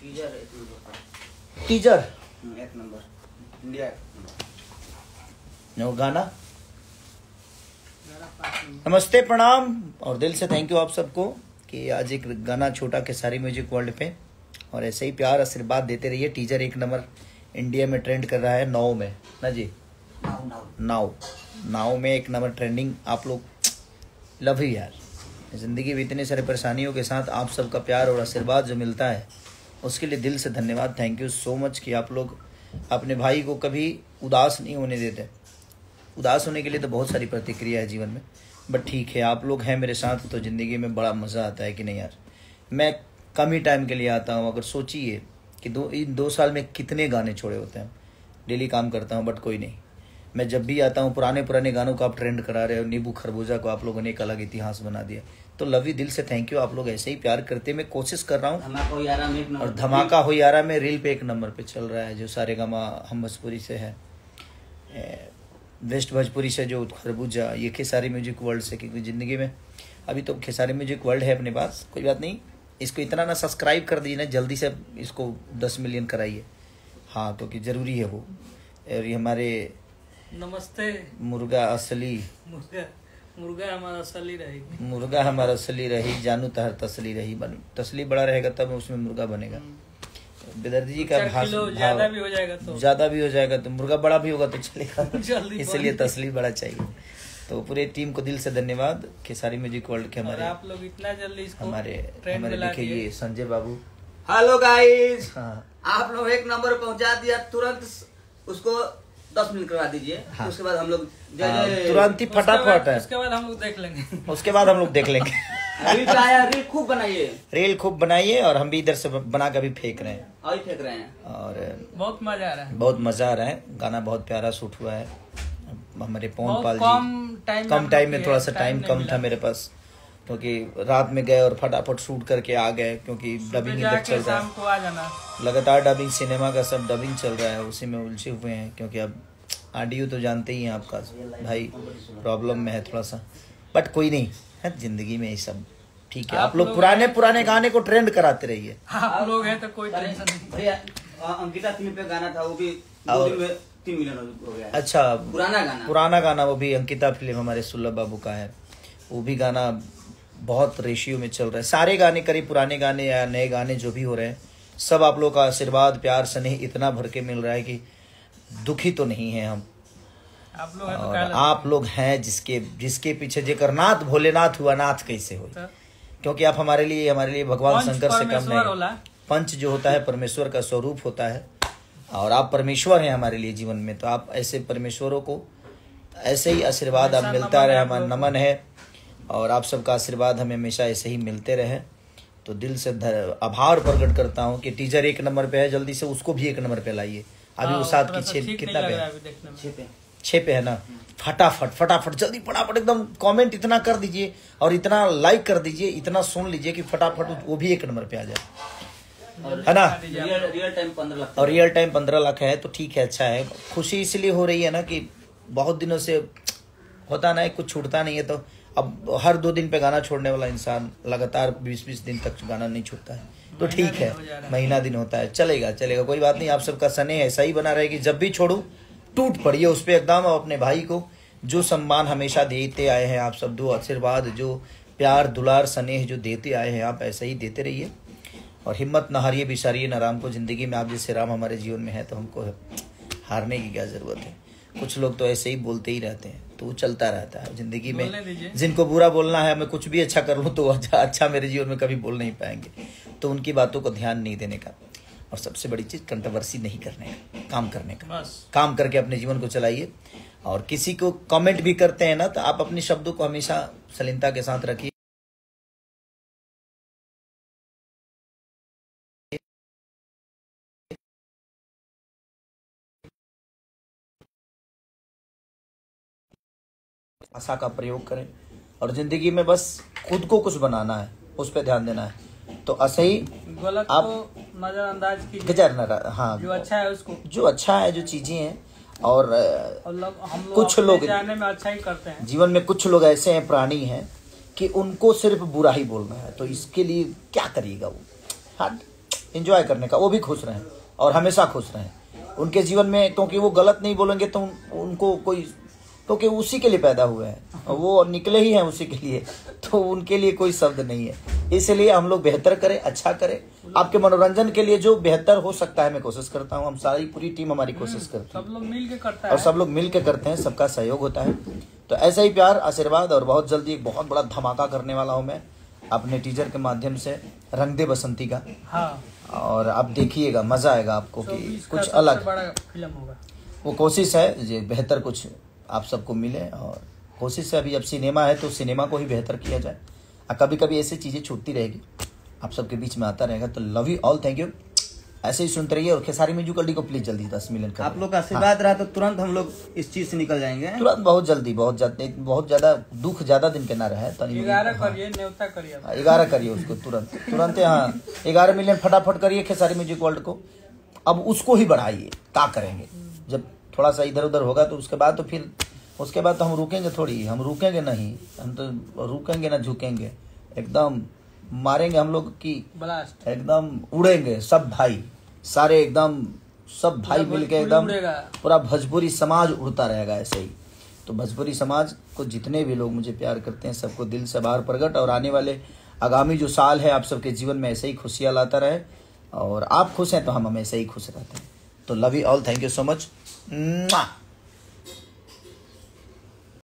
Teaser number teaser हम्म, एक number. India एक गाना? नमस्ते प्रणाम। और दिल से थैंक यू आप सबको कि आज एक गाना छोटा खेसारी म्यूज़िक वर्ल्ड पे। और ऐसे ही प्यार आशीर्वाद देते रहिए। टीजर एक नंबर इंडिया में ट्रेंड कर रहा है नौ में। ना जी? नाउ नाव। नाव। में एक नंबर ट्रेंडिंग आप लोग। लव ही यार। ज़िंदगी में इतने सारे परेशानियों के साथ आप सबका प्यार और आशीर्वाद जो मिलता है, उसके लिए दिल से धन्यवाद। थैंक यू सो मच कि आप लोग अपने भाई को कभी उदास नहीं होने देते। उदास होने के लिए तो बहुत सारी प्रतिक्रिया है जीवन में बट ठीक है, आप लोग हैं मेरे साथ तो ज़िंदगी में बड़ा मज़ा आता है कि नहीं यार। मैं कम ही टाइम के लिए आता हूँ, अगर सोचिए कि दो, इन दो साल में कितने गाने छोड़े होते हैं। डेली काम करता हूँ बट कोई नहीं। मैं जब भी आता हूँ पुराने पुराने गानों को आप ट्रेंड करा रहे हो, नींबू खरबूजा को आप लोगों ने एक अलग इतिहास बना दिया। तो लव यू दिल से थैंक यू आप लोग ऐसे ही प्यार करते मैं कोशिश कर रहा हूँ। और धमाका हो यारा में रील पे एक नंबर पे चल रहा है जो सारे गामा हम भोजपुरी से है। वेस्ट भोजपुरी से जो खरबूजा ये खेसारी म्यूज़िक वर्ल्ड से क्योंकि ज़िंदगी में। अभी तो खेसारी म्यूज़िक वर्ल्ड है अपने पास कोई बात नहीं। इसको इतना ना सब्सक्राइब कर दीजिए ना जल्दी से इसको दस मिलियन कराइए। हाँ क्योंकि ज़रूरी है वो। और ये हमारे नमस्ते। मुर्गा असली। मुर्गा। मुर्गा हमारा असली रहेगी। मुर्गा हमारा असली रही जानू तहर तसली रही बन तसली बड़ा रहेगा तब उसमें मुर्गा बनेगा। बेदर्दी जी का चार भाव- ज़्यादा भी हो जाएगा तो। ज़्यादा भी हो जाएगा तो मुर्गा बड़ा भी होगा तो चलेगा। इसलिए तसली बड़ा चाहिए। तो पूरे टीम को दिल से धन्यवाद खेसारी म्यूज़िक वर्ल्ड के हमारे आप लोग इतना जल्दी इसको हमारे हमारे लिखे ये संजय बाबू। हेलो गाइस हाँ। आप लोग एक नंबर पहुँचा दिया तुरंत उसको दस मिनट करवा दीजिए। हाँ। उसके बाद हम लोग हाँ, तुरंत ही फटाफट है। उसके बाद हम लोग देख लेंगे। उसके बाद हम लोग देख लेंगे। रील आया रील खूब बनाइए। रेल खूब बनाइए और हम भी इधर से बना के अभी फेंक रहे हैं। और फेंक रहे हैं। और बहुत मज़ा आ रहा है। बहुत मज़ा आ रहा है। गाना बहुत प्यारा शूट हुआ है। हमारे पवन पाल कम जी टाइम कम में टाइम में थोड़ा सा टाइम कम था मेरे पास। क्योंकि रात में गए और फटाफट शूट करके आ गए क्योंकि डबिंग इधर चल रहा है। को आ जाना। लगातार डबिंग सिनेमा का सब डबिंग चल रहा है उसी में उलझे हुए हैं क्योंकि अब ऑडियो तो जानते ही हैं आपका भाई प्रॉब्लम में है थोड़ा सा। बट कोई नहीं है ज़िंदगी में ये सब ठीक है। आप आप लोग पुराने पुराने गाने को ट्रेंड कराते रहिए। आप लोग हैं तो कोई टेंशन नहीं। भैया अंकिता फ़िल्म पे गाना था वो भी और- तीन मिलियन हो गया। अच्छा पुराना गाना। पुराना गाना वो भी अंकिता फ़िल्म हमारे सुल्लभ बाबू का है। वो भी गाना बहुत रेशियो में चल रहा है। सारे गाने करीब पुराने गाने या नए गाने जो भी हो रहे हैं सब आप लोग का आशीर्वाद प्यार स्नेह इतना भर के मिल रहा है कि दुखी तो नहीं है हम। आप लोग हैं तो और आप लोग हैं जिसके जिसके पीछे जेकर नाथ भोलेनाथ हुआ नाथ कैसे हो लगता? क्योंकि आप हमारे लिए हमारे लिए भगवान शंकर से कम नहीं। पंच जो होता है परमेश्वर का स्वरूप होता है। और आप परमेश्वर हैं हमारे लिए जीवन में तो आप ऐसे परमेश्वरों को ऐसे ही आशीर्वाद आप मिलता रहे। हमारा नमन है। और आप सबका आशीर्वाद हमें हमेशा ऐसे ही मिलते रहे। तो दिल से आभार प्रकट करता हूँ कि टीचर एक नंबर पे है जल्दी से उसको भी एक नंबर पे लाइए। अभी वो हाँ, सात की छः कितना पे है? अभी देखने में। छः पे। है ना? फटाफट फटाफट जल्दी फटाफट एकदम कमेंट इतना कर दीजिए और इतना लाइक कर दीजिए इतना सुन लीजिए कि फटाफट वो भी एक नंबर पे आ जाए। है ना? रियल टाइम पंद्रह लाख और रियल टाइम पंद्रह लाख है तो ठीक है अच्छा है। खुशी इसलिए हो रही है ना कि बहुत दिनों से होता ना है कुछ छूटता नहीं है तो अब हर दो दिन पे गाना छोड़ने वाला इंसान लगातार बीस बीस दिन तक गाना नहीं छूटता है। तो ठीक है। महीना दिन होता है चलेगा चलेगा कोई बात नहीं आप सबका स्नेह ऐसा ही बना रहेगी जब भी छोड़ू टूट पड़िए उस पर एकदम और अपने भाई को जो सम्मान हमेशा देते आए हैं आप सब दो आशीर्वाद जो प्यार दुलार स्नेह जो देते आए हैं आप ऐसा ही देते रहिए। और हिम्मत न हारिए बिसारिए न राम को ज़िंदगी में आप जैसे राम हमारे जीवन में है तो हमको हारने की क्या ज़रूरत है? कुछ लोग तो ऐसे ही बोलते ही रहते हैं तो वो चलता रहता है। ज़िंदगी में जिनको बुरा बोलना है मैं कुछ भी अच्छा कर लूँ तो अच्छा अच्छा मेरे जीवन में कभी बोल नहीं पाएँगे। तो उनकी बातों को ध्यान नहीं देने का। और सबसे बड़ी चीज़ कंट्रोवर्सी नहीं करने का काम करने का। काम करके अपने जीवन को चलाइए। और किसी को कमेंट भी करते हैं ना तो आप अपने शब्दों को हमेशा सलीनता के साथ रखिए। भाषा का प्रयोग करें। और ज़िंदगी में बस खुद को कुछ बनाना है उस पर ध्यान देना है। तो ऐसे ही आप- नजरअंदाज गुजर हाँ। जो अच्छा है उसको। जो अच्छा है जो चीज़ें हैं और और लोग हम लोग कुछ लोग- जाने में अच्छा ही करते हैं। जीवन में कुछ लोग ऐसे हैं प्राणी हैं कि उनको सिर्फ़ बुरा ही बोल रहा है। तो इसके लिए क्या करिएगा वो? हाँ इंजॉय करने का वो भी खुश रहें और हमेशा खुश रहें। उनके जीवन में क्योंकि वो गलत नहीं बोलेंगे तो उन, उनको कोई क्योंकि उसी के लिए पैदा हुए हैं। और वो निकले ही हैं उसी के लिए। तो उनके लिए कोई शब्द नहीं है। इसलिए हम लोग बेहतर करें अच्छा करें। आपके मनोरंजन के लिए जो बेहतर हो सकता है मैं कोशिश करता हूँ। हम सारी पूरी टीम हमारी कोशिश करती है। सब लोग मिल के करता और सब लोग मिल के करते हैं सबका सहयोग होता है। तो ऐसा ही प्यार आशीर्वाद और बहुत जल्दी एक बहुत बड़ा धमाका करने वाला हूँ मैं अपने टीचर के माध्यम से रंग दे बसंती का। हाँ। और आप देखिएगा मज़ा आएगा आपको कि कुछ अलग। फ़िल्म होगा। वो कोशिश है जे बेहतर कुछ आप सबको मिले और कोशिश है अभी अब सिनेमा है तो सिनेमा को ही बेहतर किया जाए। और कभी कभी ऐसी चीज़ें छूटती रहेगी। आप सबके बीच में आता रहेगा। तो love you all thank you ऐसे ही सुनते रहिए और खेसारी म्यूजिकल डी को प्लीज़ जल्दी दस मिलियन कर आप लोग का आशीर्वाद रहा तो तुरंत हम लोग इस चीज़ से निकल जाएँगे। तुरंत बहुत जल्दी बहुत ज़्यादा बहुत ज़्यादा दुख ज़्यादा दिन के ना रहे ग्यारह करिए न्योता करिए ग्यारह करिए उसको तुरंत। तुरंत हाँ ग्यारह मिलियन फटाफट करिए खेसारी म्यूज़िक वर्ल्ड को। अब उसको ही बढ़ाइए क्या करेंगे? जब थोड़ा सा इधर उधर होगा तो उसके बाद तो फिर उसके बाद तो हम रुकेंगे थोड़ी हम रुकेंगे नहीं हम तो रुकेंगे ना झुकेंगे एकदम मारेंगे हम लोग की एकदम उड़ेंगे सब भाई सारे एकदम सब भाई पूरा मिलके एकदम पूरा भोजपुरी समाज उड़ता रहेगा ऐसे ही। तो भोजपुरी समाज को जितने भी लोग मुझे प्यार करते हैं सबको दिल से बाहर प्रकट और आने वाले आगामी जो साल है आप सबके जीवन में ऐसे ही खुशियाँ लाता रहे और आप खुश हैं तो हम हमेशा ही खुश रहते हैं। तो love you all thank you so much